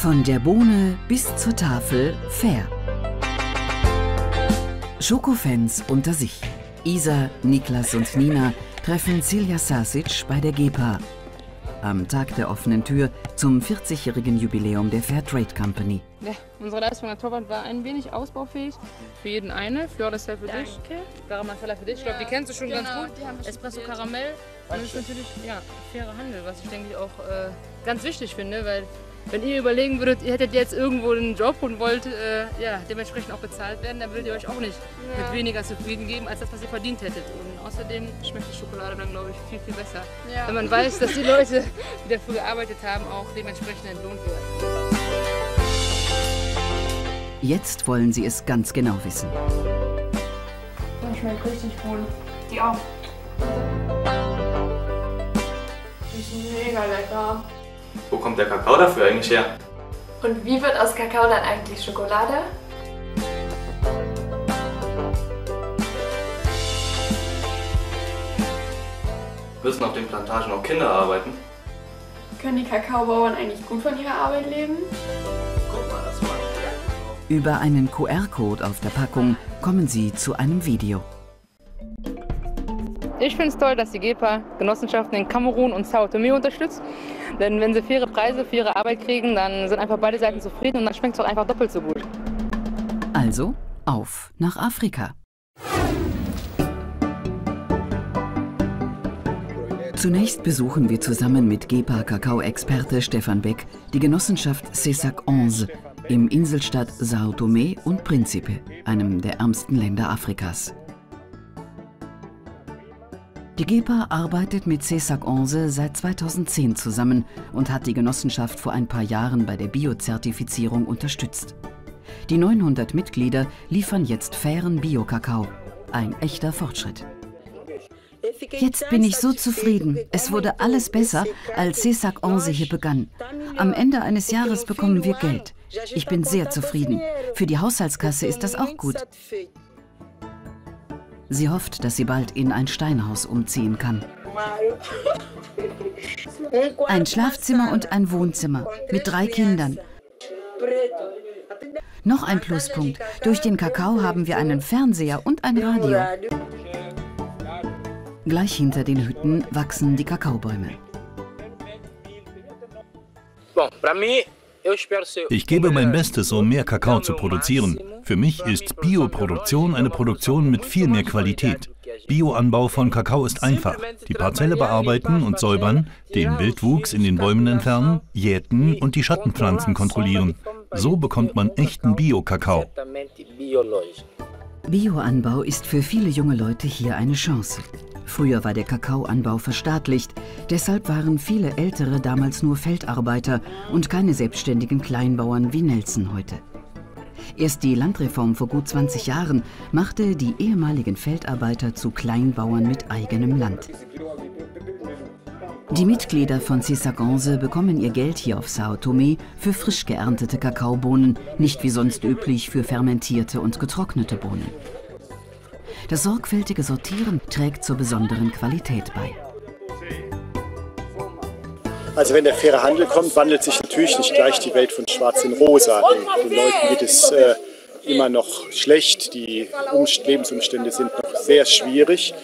Von der Bohne bis zur Tafel fair. Schokofans unter sich. Isa, Niklas und Nina treffen Silja Sasic bei der GEPA. Am Tag der offenen Tür zum 40-jährigen Jubiläum der Fairtrade Company. Ja, unsere Leistung an Torwart war ein wenig ausbaufähig. Für jeden eine. Das für dich. Garamafella für dich. Ich glaube, die kennst du schon Genau, ganz gut. Espresso Karamell. Und das ist natürlich ja, fairer Handel, was ich denke ich auch äh, ganz wichtig finde, weil wenn ihr überlegen würdet, ihr hättet jetzt irgendwo einen Job und wollt äh, ja, dementsprechend auch bezahlt werden, dann würdet ihr euch auch nicht mit weniger zufrieden geben, als das, was ihr verdient hättet. Und außerdem schmeckt die Schokolade dann, glaube ich, viel, viel besser. Ja. Wenn man weiß, dass die Leute, die dafür gearbeitet haben, auch dementsprechend entlohnt werden. Jetzt wollen sie es ganz genau wissen. Das schmeckt richtig gut. Die auch. Die ist mega lecker. Wo kommt der Kakao dafür eigentlich her? Und wie wird aus Kakao dann eigentlich Schokolade? Müssen auf den Plantagen auch Kinder arbeiten? Können die Kakaobauern eigentlich gut von ihrer Arbeit leben? Guck mal, das war Über einen QR-Code auf der Packung kommen sie zu einem Video. Ich finde es toll, dass die GEPA Genossenschaften in Kamerun und Sao Tome unterstützt. Denn wenn sie faire Preise für ihre Arbeit kriegen, dann sind einfach beide Seiten zufrieden und dann schmeckt es auch einfach doppelt so gut. Also auf nach Afrika. Zunächst besuchen wir zusammen mit GEPA-Kakao-Experte Stefan Beck die Genossenschaft Cessac 11 im Inselstaat Sao Tome und Principe, einem der ärmsten Länder Afrikas. Die GEPA arbeitet mit CESAC 11 seit 2010 zusammen und hat die Genossenschaft vor ein paar Jahren bei der Biozertifizierung unterstützt. Die 900 Mitglieder liefern jetzt fairen Bio-Kakao. Ein echter Fortschritt. Jetzt bin ich so zufrieden. Es wurde alles besser, als CESAC 11 hier begann. Am Ende eines Jahres bekommen wir Geld. Ich bin sehr zufrieden. Für die Haushaltskasse ist das auch gut. Sie hofft, dass sie bald in ein Steinhaus umziehen kann. Ein Schlafzimmer und ein Wohnzimmer mit drei Kindern. Noch ein Pluspunkt. Durch den Kakao haben wir einen Fernseher und ein Radio. Gleich hinter den Hütten wachsen die Kakaobäume. Ich gebe mein Bestes, um mehr Kakao zu produzieren. Für mich ist Bioproduktion eine Produktion mit viel mehr Qualität. Bioanbau von Kakao ist einfach. Die Parzelle bearbeiten und säubern, den Wildwuchs in den Bäumen entfernen, jäten und die Schattenpflanzen kontrollieren. So bekommt man echten Bio-Kakao. Bioanbau ist für viele junge Leute hier eine Chance. Früher war der Kakaoanbau verstaatlicht, deshalb waren viele Ältere damals nur Feldarbeiter und keine selbstständigen Kleinbauern wie Nelson heute. Erst die Landreform vor gut 20 Jahren machte die ehemaligen Feldarbeiter zu Kleinbauern mit eigenem Land. Die Mitglieder von Cisagonse bekommen ihr Geld hier auf Sao Tome für frisch geerntete Kakaobohnen, nicht wie sonst üblich für fermentierte und getrocknete Bohnen. Das sorgfältige Sortieren trägt zur besonderen Qualität bei. Also wenn der faire Handel kommt, wandelt sich natürlich nicht gleich die Welt von Schwarz in Rosa. Den, den Leuten geht es äh, immer noch schlecht, die Umst Lebensumstände sind noch sehr schwierig.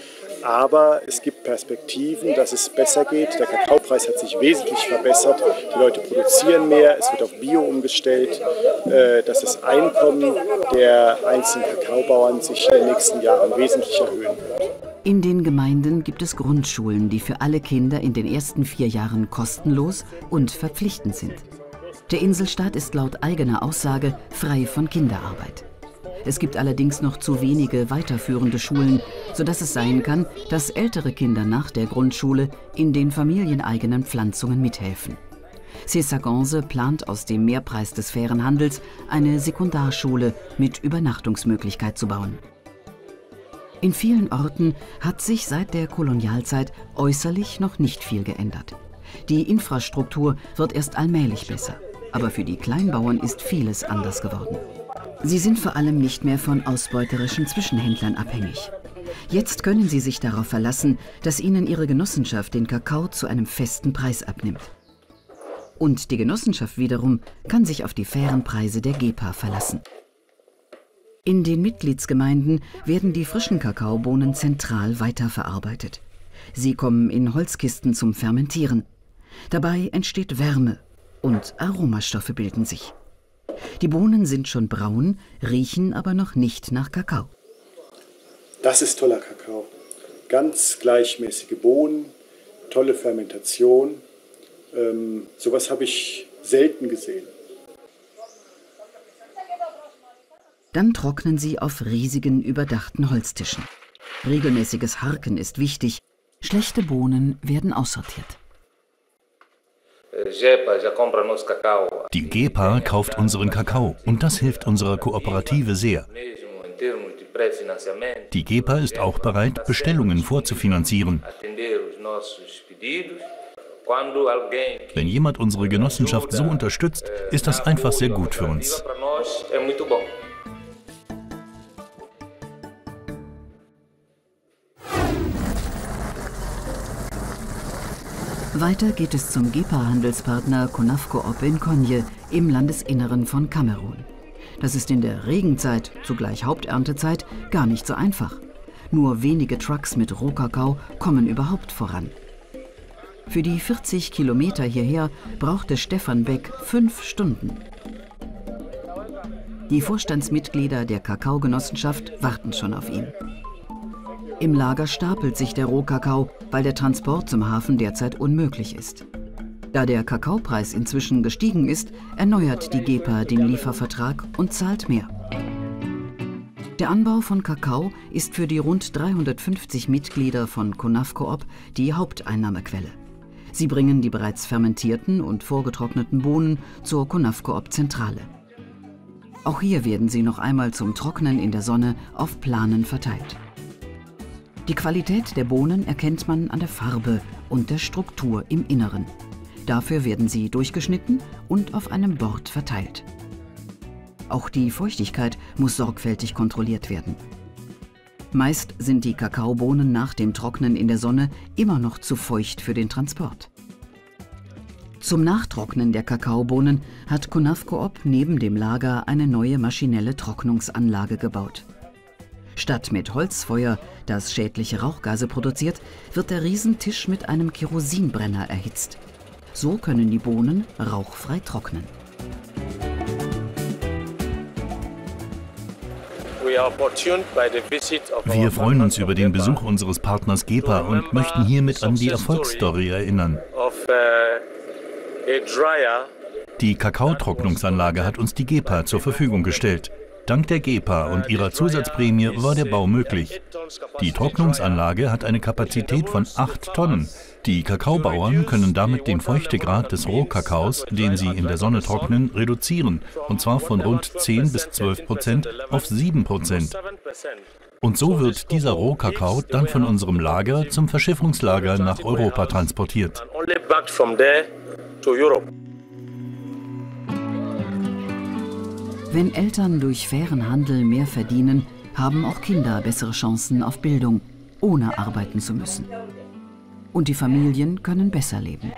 Aber es gibt Perspektiven, dass es besser geht. Der Kakaopreis hat sich wesentlich verbessert. Die Leute produzieren mehr, es wird auf Bio umgestellt, äh, dass das Einkommen der einzelnen Kakaobauern sich in den nächsten Jahren wesentlich erhöhen wird. In den Gemeinden gibt es Grundschulen, die für alle Kinder in den ersten vier Jahren kostenlos und verpflichtend sind. Der Inselstaat ist laut eigener Aussage frei von Kinderarbeit. Es gibt allerdings noch zu wenige weiterführende Schulen, sodass es sein kann, dass ältere Kinder nach der Grundschule in den familieneigenen Pflanzungen mithelfen. Cessagonse plant aus dem Mehrpreis des fairen Handels eine Sekundarschule mit Übernachtungsmöglichkeit zu bauen. In vielen Orten hat sich seit der Kolonialzeit äußerlich noch nicht viel geändert. Die Infrastruktur wird erst allmählich besser. Aber für die Kleinbauern ist vieles anders geworden. Sie sind vor allem nicht mehr von ausbeuterischen Zwischenhändlern abhängig. Jetzt können sie sich darauf verlassen, dass ihnen ihre Genossenschaft den Kakao zu einem festen Preis abnimmt. Und die Genossenschaft wiederum kann sich auf die fairen Preise der GEPA verlassen. In den Mitgliedsgemeinden werden die frischen Kakaobohnen zentral weiterverarbeitet. Sie kommen in Holzkisten zum Fermentieren. Dabei entsteht Wärme und Aromastoffe bilden sich. Die Bohnen sind schon braun, riechen aber noch nicht nach Kakao. Das ist toller Kakao. Ganz gleichmäßige Bohnen, tolle Fermentation. Ähm, sowas habe ich selten gesehen. Dann trocknen sie auf riesigen überdachten Holztischen. Regelmäßiges Harken ist wichtig. Schlechte Bohnen werden aussortiert. Die GEPA kauft unseren Kakao und das hilft unserer Kooperative sehr. Die GEPA ist auch bereit, Bestellungen vorzufinanzieren. Wenn jemand unsere Genossenschaft so unterstützt, ist das einfach sehr gut für uns. Weiter geht es zum GEPA-Handelspartner Konafco-Op in Konje im Landesinneren von Kamerun. Das ist in der Regenzeit, zugleich Haupterntezeit, gar nicht so einfach. Nur wenige Trucks mit Rohkakao kommen überhaupt voran. Für die 40 Kilometer hierher brauchte Stefan Beck fünf Stunden. Die Vorstandsmitglieder der Kakaogenossenschaft warten schon auf ihn. Im Lager stapelt sich der Rohkakao, weil der Transport zum Hafen derzeit unmöglich ist. Da der Kakaopreis inzwischen gestiegen ist, erneuert die GEPA den Liefervertrag und zahlt mehr. Der Anbau von Kakao ist für die rund 350 Mitglieder von Conafcoop die Haupteinnahmequelle. Sie bringen die bereits fermentierten und vorgetrockneten Bohnen zur Conafcoop-Zentrale. Auch hier werden sie noch einmal zum Trocknen in der Sonne auf Planen verteilt. Die Qualität der Bohnen erkennt man an der Farbe und der Struktur im Inneren. Dafür werden sie durchgeschnitten und auf einem Bord verteilt. Auch die Feuchtigkeit muss sorgfältig kontrolliert werden. Meist sind die Kakaobohnen nach dem Trocknen in der Sonne immer noch zu feucht für den Transport. Zum Nachtrocknen der Kakaobohnen hat Conafcoop neben dem Lager eine neue maschinelle Trocknungsanlage gebaut. Statt mit Holzfeuer, das schädliche Rauchgase produziert, wird der Riesentisch mit einem Kerosinbrenner erhitzt. So können die Bohnen rauchfrei trocknen. Wir freuen uns über den Besuch unseres Partners GEPA und möchten hiermit an die Erfolgsstory erinnern. Die Kakaotrocknungsanlage hat uns die GEPA zur Verfügung gestellt. Dank der GEPA und ihrer Zusatzprämie war der Bau möglich. Die Trocknungsanlage hat eine Kapazität von 8 Tonnen. Die Kakaobauern können damit den Feuchtegrad des Rohkakaos, den sie in der Sonne trocknen, reduzieren, und zwar von rund 10 bis 12 Prozent auf 7 Prozent. Und so wird dieser Rohkakao dann von unserem Lager zum Verschiffungslager nach Europa transportiert. Wenn Eltern durch fairen Handel mehr verdienen, haben auch Kinder bessere Chancen auf Bildung, ohne arbeiten zu müssen. Und die Familien können besser leben.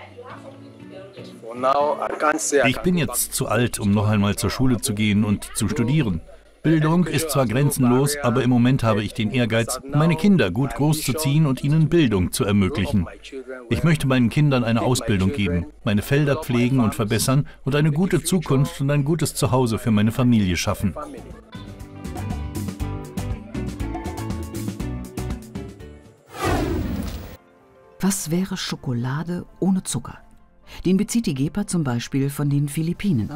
Ich bin jetzt zu alt, um noch einmal zur Schule zu gehen und zu studieren. Bildung ist zwar grenzenlos, aber im Moment habe ich den Ehrgeiz, meine Kinder gut großzuziehen und ihnen Bildung zu ermöglichen. Ich möchte meinen Kindern eine Ausbildung geben, meine Felder pflegen und verbessern und eine gute Zukunft und ein gutes Zuhause für meine Familie schaffen. Was wäre Schokolade ohne Zucker? Den bezieht die GEPA zum Beispiel von den Philippinen.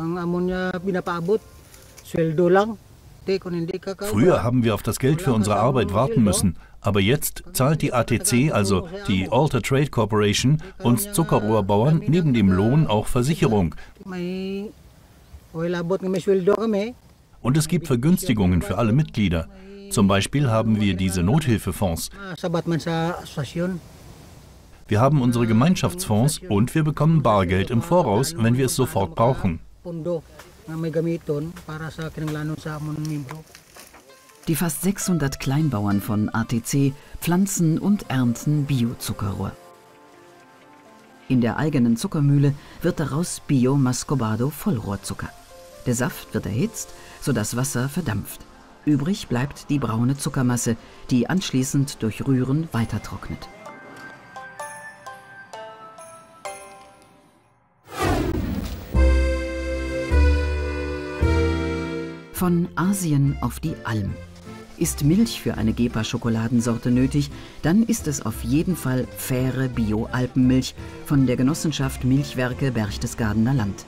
Früher haben wir auf das Geld für unsere Arbeit warten müssen, aber jetzt zahlt die ATC, also die Alter Trade Corporation, uns Zuckerrohrbauern neben dem Lohn auch Versicherung. Und es gibt Vergünstigungen für alle Mitglieder. Zum Beispiel haben wir diese Nothilfefonds. Wir haben unsere Gemeinschaftsfonds und wir bekommen Bargeld im Voraus, wenn wir es sofort brauchen. Die fast 600 Kleinbauern von ATC pflanzen und ernten Biozuckerrohr. In der eigenen Zuckermühle wird daraus Bio Mascobado Vollrohrzucker. Der Saft wird erhitzt, sodass Wasser verdampft. Übrig bleibt die braune Zuckermasse, die anschließend durch Rühren weitertrocknet. Von Asien auf die Alm. Ist Milch für eine Gepa-Schokoladensorte nötig, dann ist es auf jeden Fall faire Bio-Alpenmilch von der Genossenschaft Milchwerke Berchtesgadener Land.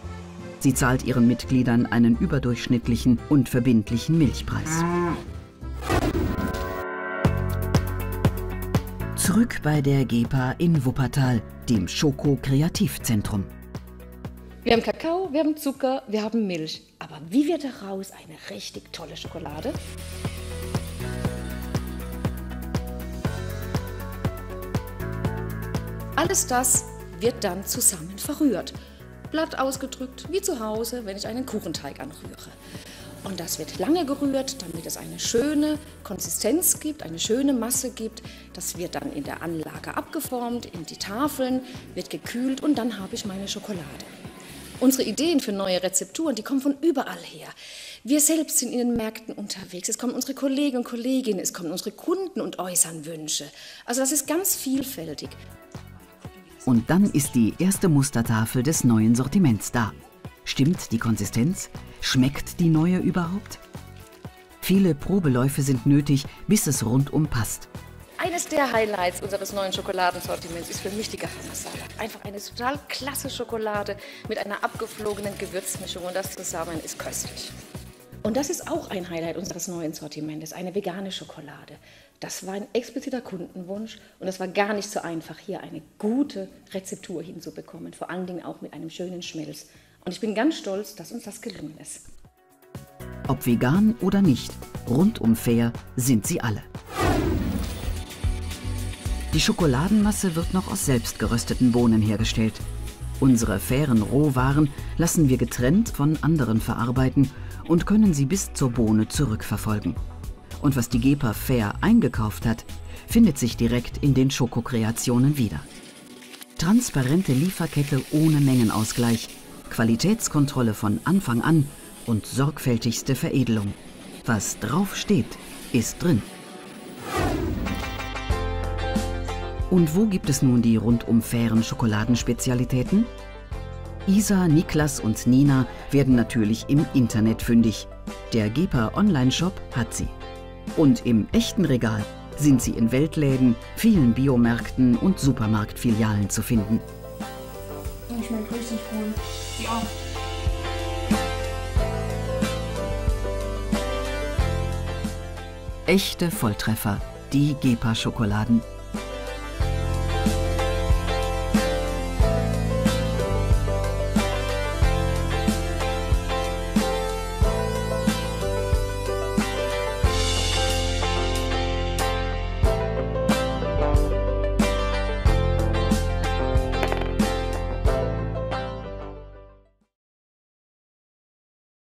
Sie zahlt ihren Mitgliedern einen überdurchschnittlichen und verbindlichen Milchpreis. Zurück bei der GEPA in Wuppertal, dem Schoko-Kreativzentrum. Wir haben Kakao, wir haben Zucker, wir haben Milch. Aber wie wird daraus eine richtig tolle Schokolade? Alles das wird dann zusammen verrührt. Blatt ausgedrückt, wie zu Hause, wenn ich einen Kuchenteig anrühre. Und das wird lange gerührt, damit es eine schöne Konsistenz gibt, eine schöne Masse gibt. Das wird dann in der Anlage abgeformt, in die Tafeln, wird gekühlt und dann habe ich meine Schokolade. Unsere Ideen für neue Rezepturen, die kommen von überall her. Wir selbst sind in den Märkten unterwegs. Es kommen unsere Kollegen und Kolleginnen, es kommen unsere Kunden und äußern Wünsche. Also das ist ganz vielfältig. Und dann ist die erste Mustertafel des neuen Sortiments da. Stimmt die Konsistenz? Schmeckt die neue überhaupt? Viele Probeläufe sind nötig, bis es rundum passt. Eines der Highlights unseres neuen Schokoladensortiments ist für mich die Gaffamasalat. Einfach eine total klasse Schokolade mit einer abgeflogenen Gewürzmischung und das zusammen ist köstlich. Und das ist auch ein Highlight unseres neuen Sortiments, eine vegane Schokolade. Das war ein expliziter Kundenwunsch und es war gar nicht so einfach, hier eine gute Rezeptur hinzubekommen, vor allen Dingen auch mit einem schönen Schmelz. Und ich bin ganz stolz, dass uns das gelungen ist. Ob vegan oder nicht, rundum fair sind sie alle. Die Schokoladenmasse wird noch aus selbst gerösteten Bohnen hergestellt. Unsere fairen Rohwaren lassen wir getrennt von anderen verarbeiten und können sie bis zur Bohne zurückverfolgen. Und was die GEPA Fair eingekauft hat, findet sich direkt in den Schokokreationen wieder. Transparente Lieferkette ohne Mengenausgleich, Qualitätskontrolle von Anfang an und sorgfältigste Veredelung. Was drauf steht, ist drin. Und wo gibt es nun die rundum fairen Schokoladenspezialitäten? Isa, Niklas und Nina werden natürlich im Internet fündig. Der GEPA Online-Shop hat sie. Und im echten Regal sind sie in Weltläden, vielen Biomärkten und Supermarktfilialen zu finden. Ich schmeckt richtig gut. Sie auch. Echte Volltreffer, die Gepa-Schokoladen.